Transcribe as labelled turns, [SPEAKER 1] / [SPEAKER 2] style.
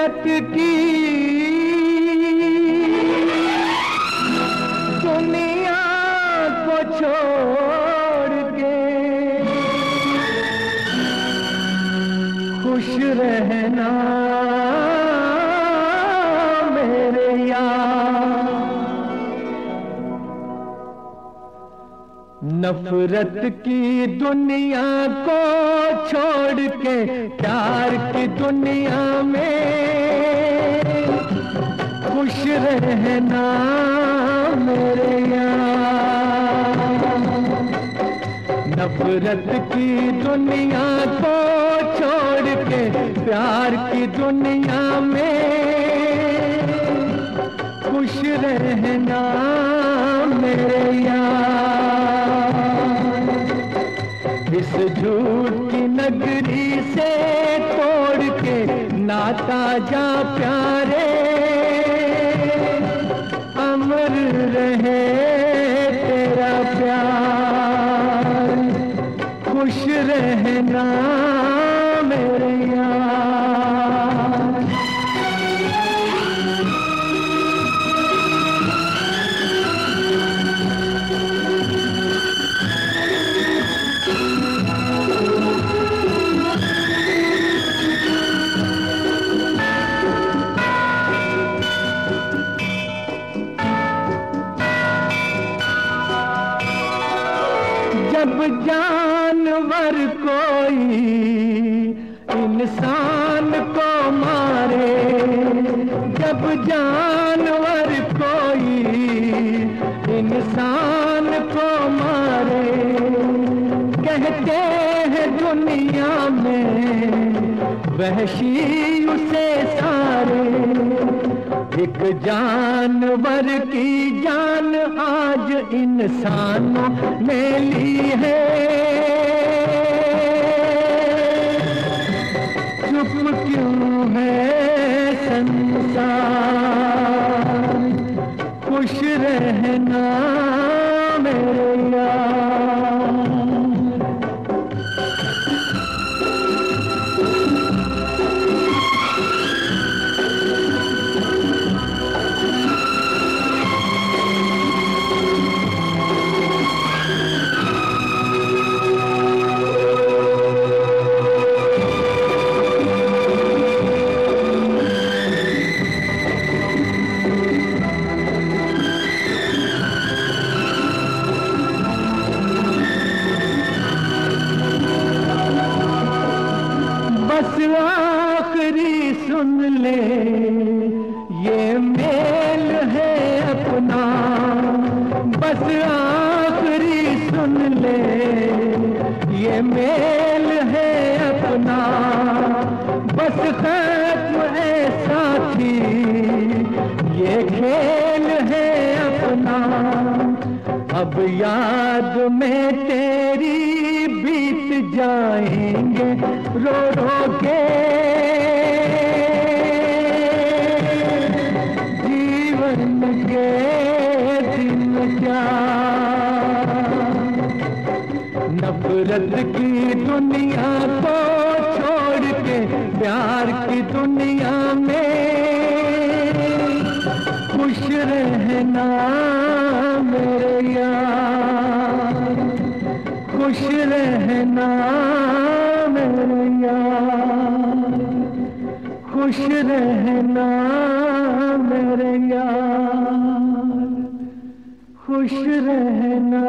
[SPEAKER 1] नफरत की दुनिया को छोड़ के खुश रहना नफरत की दुनिया को छोड़ के प्यार की दुनिया में। खुश रहना मेरे यार। नफरत की दुनिया को छोड़ के प्यार की दुनिया में। खुश रहना मेरे यार। इस झूठ की नगरी से तोड़ के नाता जा प्यारे। अमर रहे तेरा प्यार। खुश रहना जब जानवर कोई इंसान को मारे, जब जानवर कोई इंसान को मारे, कहते हैं दुनिया में वहशी उसे सारे। एक जानवर की जान आज इंसानों ने ली है। चुप क्यों है संसार? खुश रहना मेरे यार। आखिरी सुन ले, ये मेल है अपना। बस आखिरी सुन ले, ये मेल है अपना। बस खत्म है साथी, ये खेल है अपना। अब याद में तेरी बीत जाएँगे रो रो के जीवन के दिन क्या? नफरत की दुनिया को छोड़ के प्यार की दुनिया में खुश रहना मेरे यार, खुश रहना मेरे खुश रहना मेरे यार खुश रहना